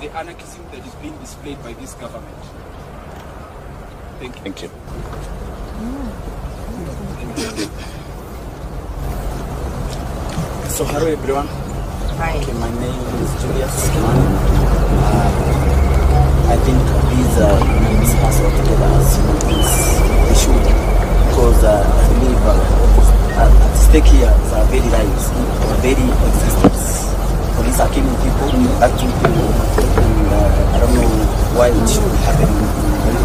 the anarchism that is being displayed by this government. Thank you. Thank you. So hello everyone. Hi. Okay, my name is Julius Kimani. Uh, I think these uh, names pass all together as human beings. They should, because uh, I believe uh, at at stake here is our very lives, our very existence. Police are killing people, acting people, uh, I don't know why it should be happening in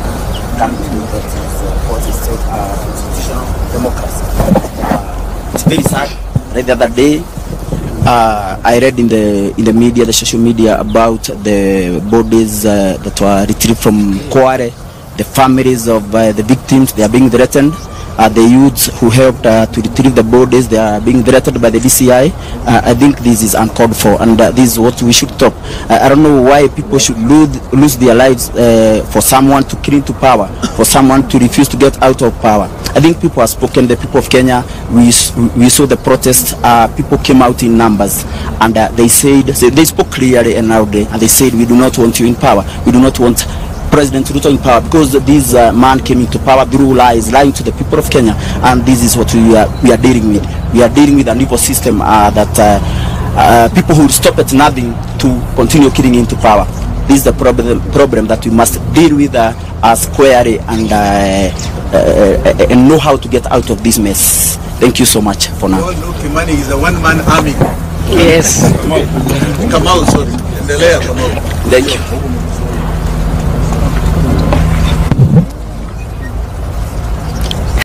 country that is, what is uh, constitutional democracy. Uh, it's very sad. Right the other day, uh, I read in the in the media, the social media, about the bodies uh, that were retrieved from Kware, the families of uh, the victims. They are being threatened. Uh, the youths who helped uh, to retrieve the bodies, they are being threatened by the DCI. Uh, I think this is uncalled for, and this is what we should stop. I don't know why people should lose lose their lives for someone to cling to power, for someone to refuse to get out of power. I think people have spoken. The people of Kenya, we we saw the protest. People came out in numbers, and they said they spoke clearly and loudly, and they said, "We do not want you in power. We do not want." President Ruto in power because this uh, man came into power through lies, lying to the people of Kenya, and this is what we are we are dealing with. We are dealing with an evil system uh, that uh, uh, people who stop at nothing to continue killing into power. This is the problem problem that we must deal with uh, uh, squarely and uh, uh, uh, and know how to get out of this mess. Thank you so much for now. all know Kimani is a one-man army. Yes. Kamau, sorry. Endelea Kamau. Thank you.